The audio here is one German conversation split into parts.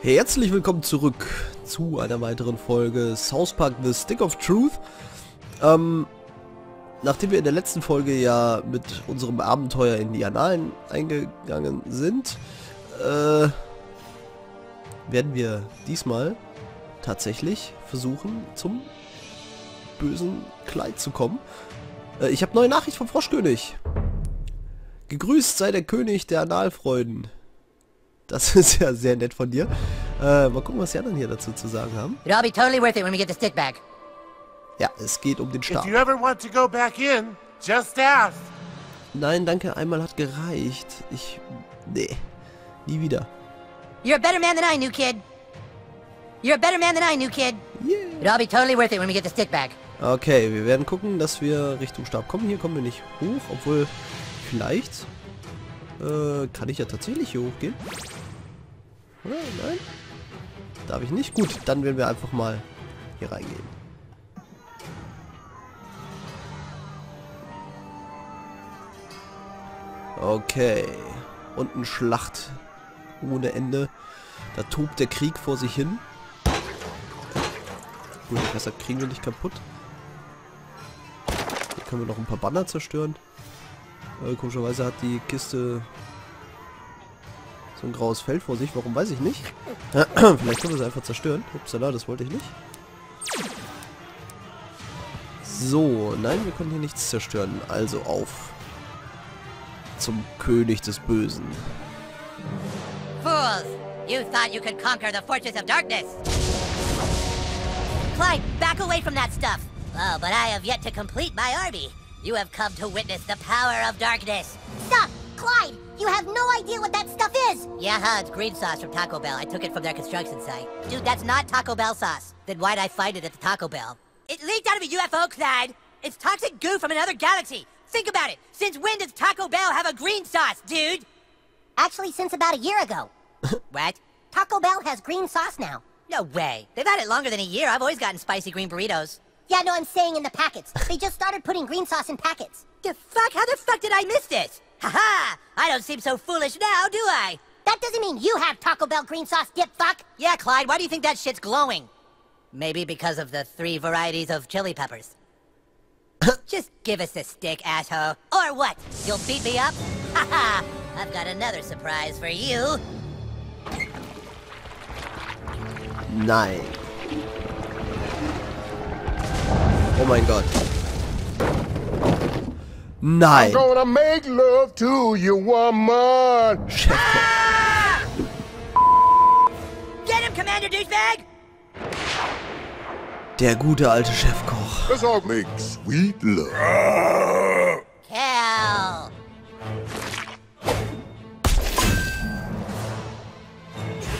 Herzlich willkommen zurück zu einer weiteren Folge South Park The Stick of Truth. Ähm, nachdem wir in der letzten Folge ja mit unserem Abenteuer in die Annalen eingegangen sind, äh, werden wir diesmal tatsächlich versuchen, zum bösen Kleid zu kommen. Äh, ich habe neue Nachricht vom Froschkönig. Gegrüßt sei der König der Analfreuden. Das ist ja sehr nett von dir. Äh, mal gucken, was die anderen hier dazu zu sagen haben. It'll all be totally worth it when we get the stick back. Ja, es geht um den If Stab. you ever want to go back in, just ask. Nein, danke, einmal hat gereicht. Ich... Nee. Nie wieder. You're a better man than I knew, kid. You're a better man than I knew, kid. Yeah. It'll all be totally worth it when we get the stick back. Okay, wir werden gucken, dass wir Richtung Stab kommen. Hier kommen wir nicht hoch, obwohl vielleicht... Äh, kann ich ja tatsächlich hier hochgehen? Oder? Nein? Darf ich nicht? Gut, dann werden wir einfach mal hier reingehen. Okay. Unten Schlacht ohne Ende. Da tobt der Krieg vor sich hin. Gut, das kriegen wir nicht kaputt. Hier können wir noch ein paar Banner zerstören. Äh, komischerweise hat die Kiste so ein graues Feld vor sich. Warum weiß ich nicht. Vielleicht können wir sie einfach zerstören. Upsala, das wollte ich nicht. So, nein, wir können hier nichts zerstören. Also auf zum König des Bösen. Fools! You thought you could conquer the fortress of darkness! Clyde, back away from that stuff! Oh, but I have yet to complete my army. You have come to witness the power of darkness. Stop! Clyde! You have no idea what that stuff is! Yeah, huh, it's green sauce from Taco Bell. I took it from their construction site. Dude, that's not Taco Bell sauce. Then why'd I find it at the Taco Bell? It leaked out of a UFO, Clyde! It's toxic goo from another galaxy! Think about it! Since when does Taco Bell have a green sauce, dude? Actually, since about a year ago. What? Taco Bell has green sauce now. No way. They've had it longer than a year. I've always gotten spicy green burritos. Yeah, no, I'm saying in the packets. They just started putting green sauce in packets. The fuck? How the fuck did I miss this? Haha! I don't seem so foolish now, do I? That doesn't mean you have Taco Bell green sauce, dip fuck. Yeah, Clyde, why do you think that shit's glowing? Maybe because of the three varieties of chili peppers. Just give us a stick, asshole. Or what? You'll beat me up? Ha-ha! I've got another surprise for you. Nein. Oh mein Gott. Nein. gonna make love to you, woman. Get him, Commander Douchebag! Der gute alte Chefkoch. Let's all make sweet love. Cal!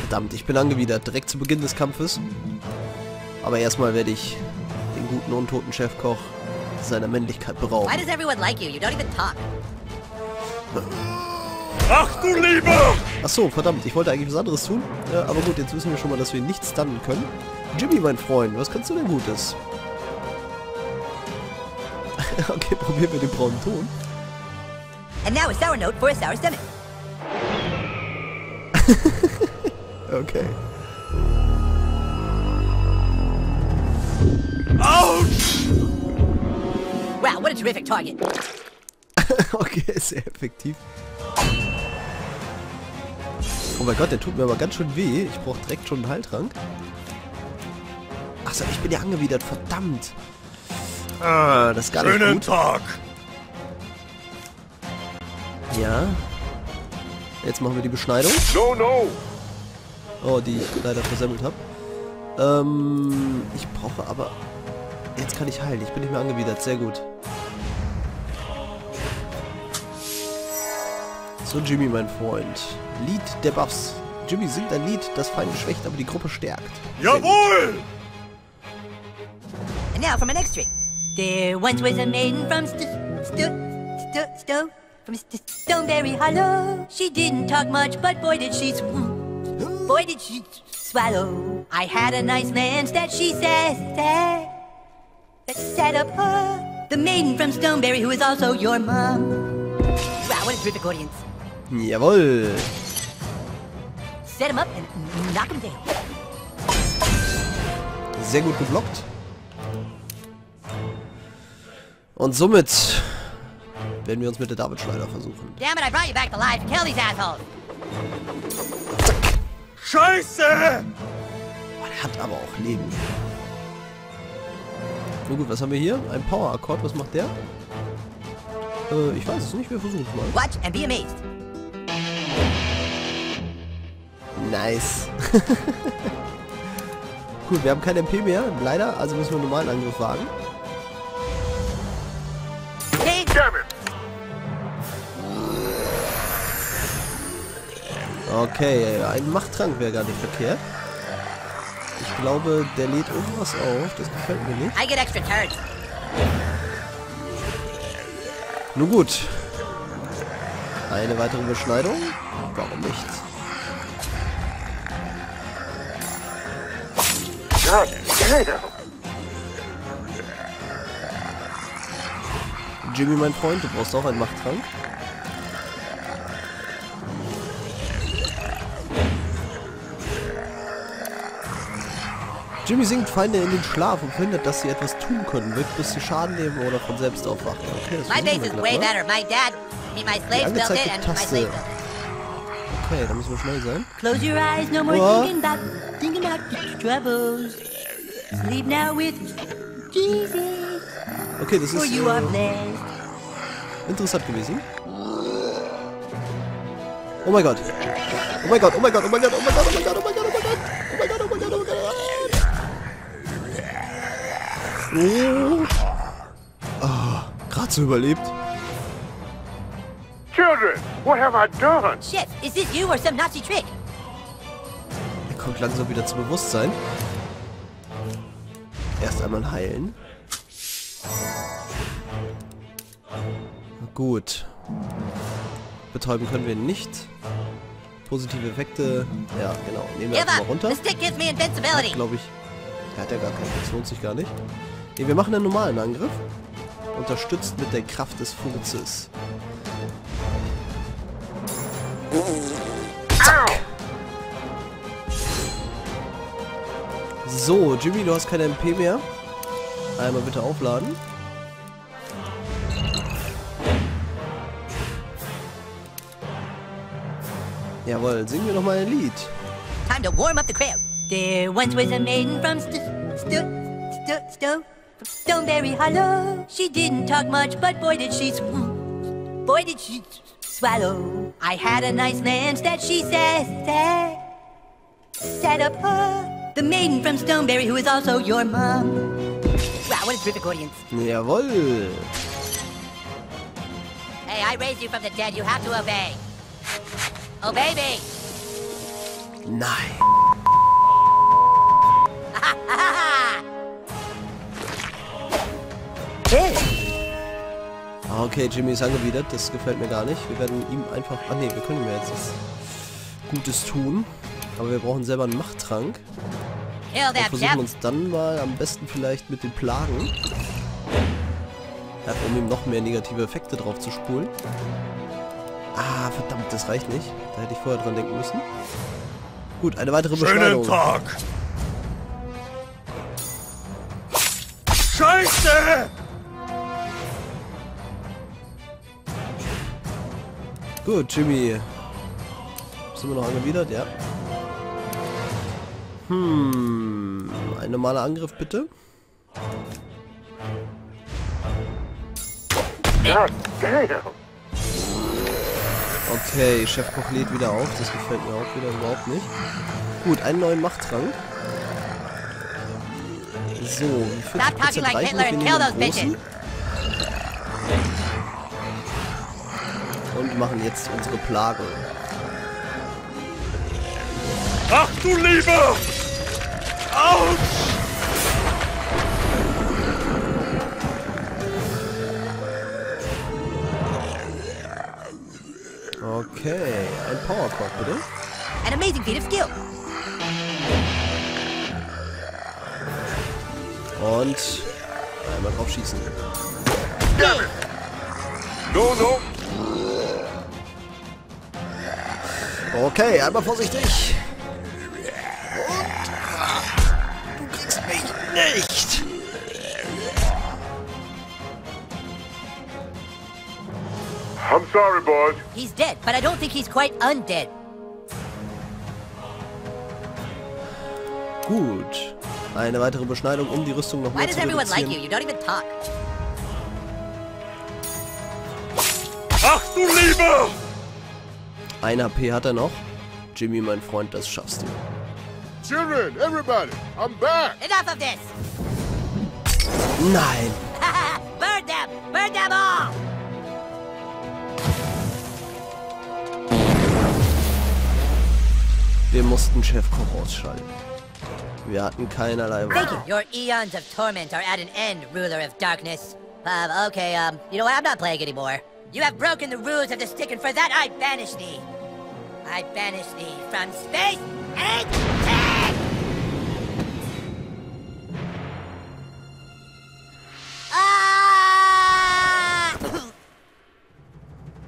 Verdammt, ich bin angewidert. Direkt zu Beginn des Kampfes. Aber erstmal werde ich den guten untoten Chefkoch seiner Männlichkeit berauben. Why does everyone like you? You don't even talk. Ach du Liebe! Ach so, verdammt, ich wollte eigentlich was anderes tun. Ja, aber gut, jetzt wissen wir schon mal, dass wir ihn nicht stunnen können. Jimmy, mein Freund, was kannst du denn Gutes? okay, probieren wir den braunen Ton. And now a sour note for a sour stomach. Okay. Wow, what a terrific target. okay, sehr effektiv. Oh mein Gott, der tut mir aber ganz schön weh. Ich brauche direkt schon einen Heiltrank. Achso, ich bin ja angewidert, verdammt. Ah, das ist gar nicht Schönen gut. Tag. Ja. Jetzt machen wir die Beschneidung. No, no. Oh, die ich leider versemmelt habe. Ähm, ich brauche aber... Jetzt kann ich heilen. Ich bin nicht mehr angewidert. Sehr gut. So, Jimmy, mein Freund. Lied der Buffs. Jimmy singt ein Lied, das Feinde schwächt, aber die Gruppe stärkt. Jawohl! And now for my next trick. There once was a maiden from St St St Sto from St Stoneberry Hollow. She didn't talk much, but boy did she sw- boy did she swallow. I had a nice lance that she said that that set up her. The maiden from Stoneberry, who is also your mom. Wow, what a terrific audience. Jawohl. set him up and knock him down. Sehr gut geblockt. Und somit werden wir uns mit der David-Schleuder versuchen. Damn it, I brought you back to life. Kill these assholes. Scheiße! Der hat aber auch Leben. Na gut, was haben wir hier? Ein Power-Akkord. Was macht der? Äh, ich weiß es nicht. Wir versuchen es mal. Watch and be amazed. Nice. Cool, wir haben kein MP mehr, leider, also müssen wir einen normalen Angriff wagen. Okay, ein Machttrank wäre gar nicht verkehrt. Ich glaube, der lädt irgendwas auf, das gefällt mir nicht. I get extra turns. Nun gut. Eine weitere Beschneidung? Warum nicht? God! Jimmy, mein Freund, du brauchst auch einen Machttrank. Jimmy singt Feinde in den Schlaf und verhindert, dass sie etwas tun können, wirkt, bis sie Schaden nehmen oder von selbst aufwachen. Okay, das My base is way better. My dad, my slaves built it and my slaves built it. Okay, da müssen wir schnell sein. Close your eyes, no more What? thinking about, thinking about troubles. Sleep now with Jesus, Okay, das ist äh, interessant gewesen. Oh mein Gott. Oh mein Gott, oh mein Gott, oh mein Gott, oh mein Gott, oh mein Gott, oh mein Gott, oh mein Gott, oh mein Gott, oh mein Gott, oh mein Gott, oh mein Gott. Oh. Ah, gerade so überlebt. What have I done? Chef, is this you or some Nazi trick? Er kommt langsam wieder zu Bewusstsein. Erst einmal heilen. Gut. Betäuben können wir ihn nicht. Positive Effekte. Ja, genau. Nehmen wir Give einfach mal up. runter. The stick gives me invincibility. Glaube ich. Der hat ja gar keinen. Das lohnt sich gar nicht. Nee, wir machen einen normalen Angriff. Unterstützt mit der Kraft des Furzes. So, Jimmy, du hast keine MP mehr. Einmal bitte aufladen. Jawohl, singen wir noch mal ein Lied. Time to warm up the crowd. There once was a maiden from St- St- St- Sto- Stoneberry Hollow. She didn't talk much, but boy did she boy did she swallow. I had a nice lance that she said set, set up her. The maiden from Stoneberry, who is also your mom. Wow, what a terrific audience! Jawohl. Hey, I raised you from the dead. You have to obey. Obey me. Nein. Ah, Okay, Jimmy ist angewidert. Das gefällt mir gar nicht. Wir werden ihm einfach... Ah ne, wir können ihm ja jetzt was Gutes tun. Aber wir brauchen selber einen Machttrank. Und them, versuchen uns dann mal am besten vielleicht mit den Plagen. Ja, um ihm noch mehr negative Effekte drauf zu spulen. Ah, verdammt, das reicht nicht. Da hätte ich vorher dran denken müssen. Gut, eine weitere Schönen Beschneidung. Tag! Scheiße! Gut, Jimmy. Sind wir noch angewidert? Ja. Hm. Ein normaler Angriff, bitte. Damn! Okay, Chefkoch lädt wieder auf. Das gefällt mir auch wieder überhaupt nicht. Gut, einen neuen Machttrank. So, wie viel Stop talking like Hitler and kill those bitches. Und machen jetzt unsere Plage. Ach du Liebe! Autsch! Okay, ein Powerpop bitte. An amazing feat of skill. Und einmal drauf schießen. No, no! Okay, einmal vorsichtig. Und du kriegst mich nicht. I'm sorry, boys. He's dead, but I don't think he's quite undead. Gut. Eine weitere Beschneidung, um die Rüstung noch mehr zu reduzieren. Like you? You Ach du Liebe! Ein HP hat er noch. Jimmy, mein Freund, das schaffst du. Children, everybody, I'm back. Enough of this! Nein! Burn them! Burn them all! Wir mussten Chef Koch ausschalten. Wir hatten keinerlei Thank Wahl. you. Your eons of torment are at an end, ruler of darkness. Um, okay, um, you know what? I'm not playing anymore. You have broken the rules of the stick, and for that I banish thee. I banish thee from space and time! Ah!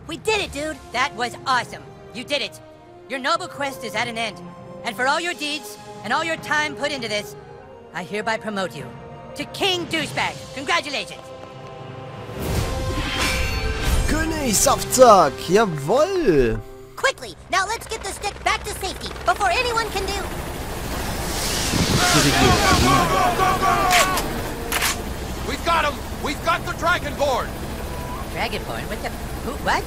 we did it, dude! That was awesome. You did it. Your noble quest is at an end. And for all your deeds and all your time put into this, I hereby promote you to King Douchebag. Congratulations. König Saftsack! Jawoll! Quickly, now let's get the stick back to safety before anyone can do. We've got him! We've got the Dragonborn! Dragonborn? What the? Who? What?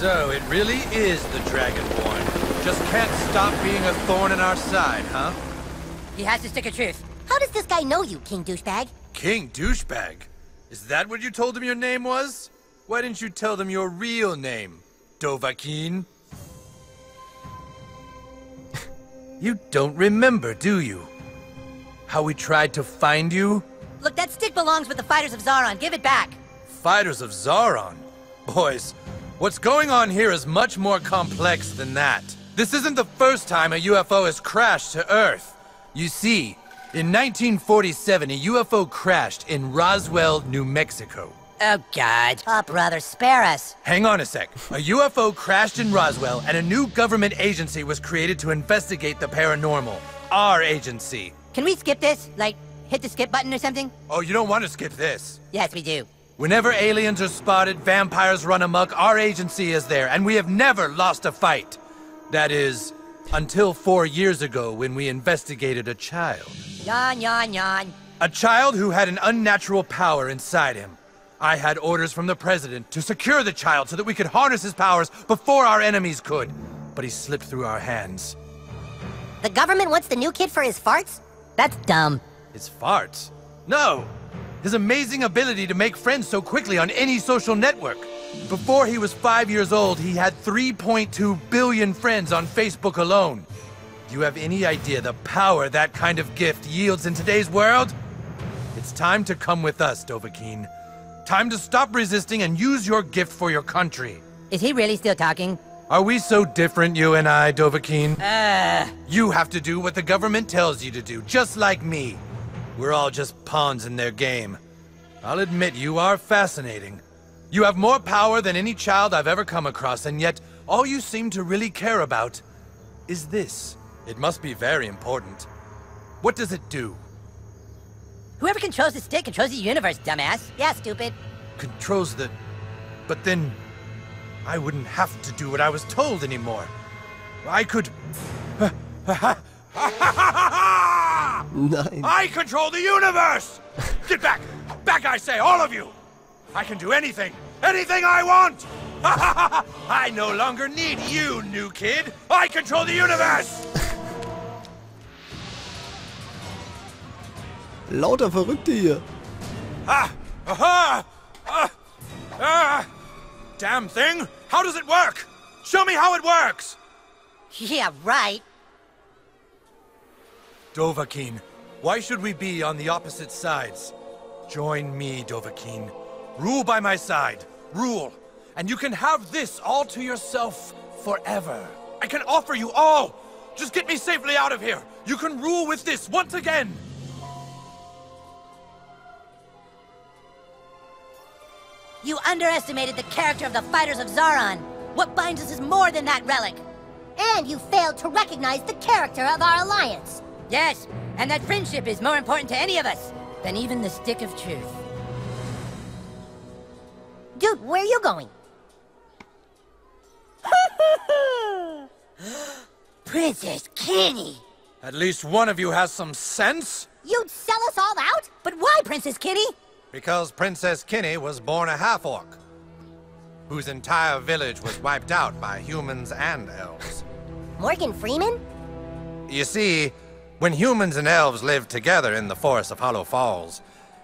So, it really is the Dragonborn. Just can't stop being a thorn in our side, huh? He has the stick of truth. How does this guy know you, King Douchebag? King Douchebag? Is that what you told him your name was? Why didn't you tell them your real name, Dovahkiin? You don't remember, do you? How we tried to find you? Look, that stick belongs with the fighters of Zaron. Give it back. Fighters of Zaron? Boys, what's going on here is much more complex than that. This isn't the first time a UFO has crashed to Earth. You see, in 1947, a UFO crashed in Roswell, New Mexico. Oh, God. Oh, brother, spare us. Hang on a sec. A UFO crashed in Roswell, and a new government agency was created to investigate the paranormal. Our agency. Can we skip this? Like, hit the skip button or something? Oh, you don't want to skip this. Yes, we do. Whenever aliens are spotted, vampires run amok, our agency is there, and we have never lost a fight. That is, until four years ago when we investigated a child. Yawn, yawn, yawn. A child who had an unnatural power inside him. I had orders from the president to secure the child so that we could harness his powers before our enemies could. But he slipped through our hands. The government wants the new kid for his farts? That's dumb. His farts? No! His amazing ability to make friends so quickly on any social network. Before he was five years old, he had 3.2 billion friends on Facebook alone. Do you have any idea the power that kind of gift yields in today's world? It's time to come with us, Dovahkiin. Time to stop resisting and use your gift for your country. Is he really still talking? Are we so different, you and I, Dovahkiin? Uh, You have to do what the government tells you to do, just like me. We're all just pawns in their game. I'll admit you are fascinating. You have more power than any child I've ever come across, and yet all you seem to really care about is this. It must be very important. What does it do? Whoever controls the stick controls the universe, dumbass. Yeah, stupid. Controls the... But then... I wouldn't have to do what I was told anymore. I could... Nein. I control the universe! Get back! Back, I say, all of you! I can do anything! Anything I want! I no longer need you, new kid! I control the universe! Lauter Verrückte hier. Ah! Aha! Ah! Ah! Damn thing! How does it work? Show me how it works! Yeah, right. Dovahkiin, why should we be on the opposite sides? Join me, Dovahkiin. Rule by my side. Rule. And you can have this all to yourself forever. I can offer you all! Just get me safely out of here! You can rule with this once again! You underestimated the character of the fighters of Zaron. What binds us is more than that relic. And you failed to recognize the character of our alliance. Yes, and that friendship is more important to any of us than even the stick of truth. Dude, where are you going? Princess Kenny! At least one of you has some sense? You'd sell us all out? But why, Princess Kitty? Because Princess Kinney was born a half-orc, whose entire village was wiped out by humans and elves. Morgan Freeman? You see, when humans and elves lived together in the forest of Hollow Falls,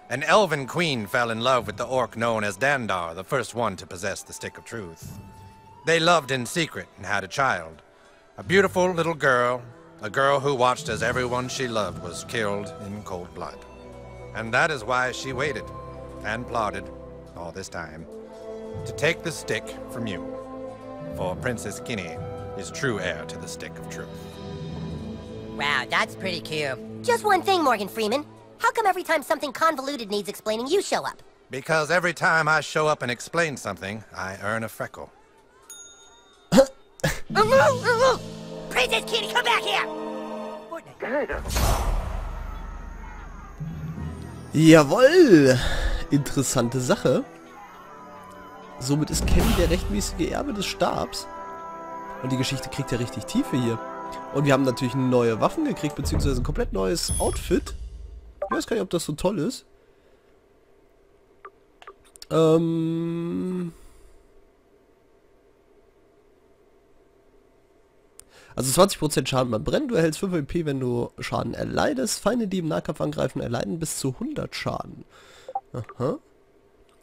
an elven queen fell in love with the orc known as Dandar, the first one to possess the Stick of Truth. They loved in secret and had a child. A beautiful little girl, a girl who watched as everyone she loved was killed in cold blood. And that is why she waited and plotted all this time to take the stick from you. For Princess Kinney is true heir to the Stick of Truth. Wow, that's pretty cute. Just one thing, Morgan Freeman. How come every time something convoluted needs explaining, you show up? Because every time I show up and explain something, I earn a freckle. Princess Kitty, come back here! Jawoll! Interessante Sache. Somit ist Kenny der rechtmäßige Erbe des Stabs. Und die Geschichte kriegt ja richtig Tiefe hier. Und wir haben natürlich neue Waffen gekriegt, beziehungsweise ein komplett neues Outfit. Ich weiß gar nicht, ob das so toll ist. Ähm... Also 20% Schaden beim Brennen, du erhältst 5 MP, wenn du Schaden erleidest. Feinde, die im Nahkampf angreifen, erleiden bis zu 100 Schaden. Aha.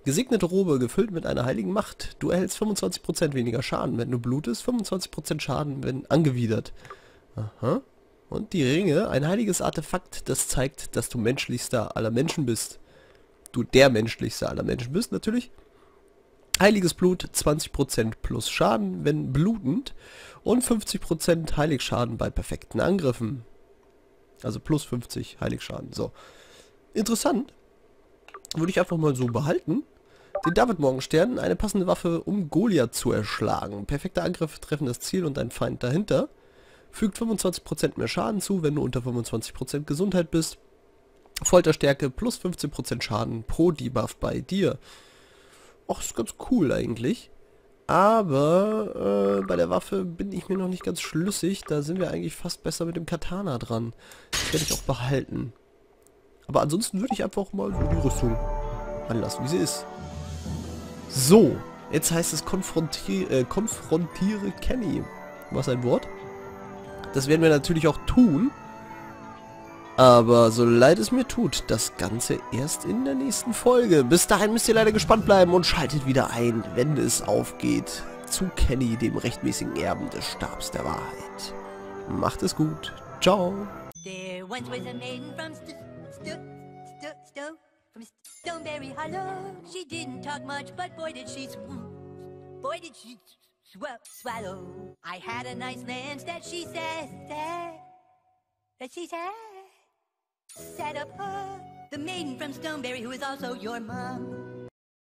Gesegnete Robe, gefüllt mit einer heiligen Macht. Du erhältst 25% weniger Schaden, wenn du blutest. 25% Schaden, wenn angewidert. Aha. Und die Ringe, ein heiliges Artefakt, das zeigt, dass du menschlichster aller Menschen bist. Du der menschlichste aller Menschen bist, natürlich. Heiliges Blut, 20% plus Schaden, wenn blutend. Und 50% Heiligschaden bei perfekten Angriffen. Also plus 50 Heiligschaden. So. Interessant. Würde ich einfach mal so behalten. Den David Morgenstern, eine passende Waffe, um Goliath zu erschlagen. Perfekter Angriff treffen das Ziel und ein Feind dahinter. Fügt 25% mehr Schaden zu, wenn du unter 25% Gesundheit bist. Folterstärke plus 15% Schaden pro Debuff bei dir. Ach, ist ganz cool eigentlich. Aber äh, bei der Waffe bin ich mir noch nicht ganz schlüssig. Da sind wir eigentlich fast besser mit dem Katana dran. Das werde ich auch behalten. Aber ansonsten würde ich einfach mal so die Rüstung anlassen, wie sie ist. So, jetzt heißt es konfrontiere, äh, konfrontiere Kenny. Was ein Wort? Das werden wir natürlich auch tun. Aber so leid es mir tut, das Ganze erst in der nächsten Folge. Bis dahin müsst ihr leider gespannt bleiben und schaltet wieder ein, wenn es aufgeht zu Kenny, dem rechtmäßigen Erben des Stabs der Wahrheit. Macht es gut. Ciao. There once was a maiden from St St St Sto from Stoneberry Hollow. She didn't talk much, but boy did she swoon. Boy did she sw swallow. I had a nice lance that she said that that she said set up her the maiden from Stoneberry who is also your mom.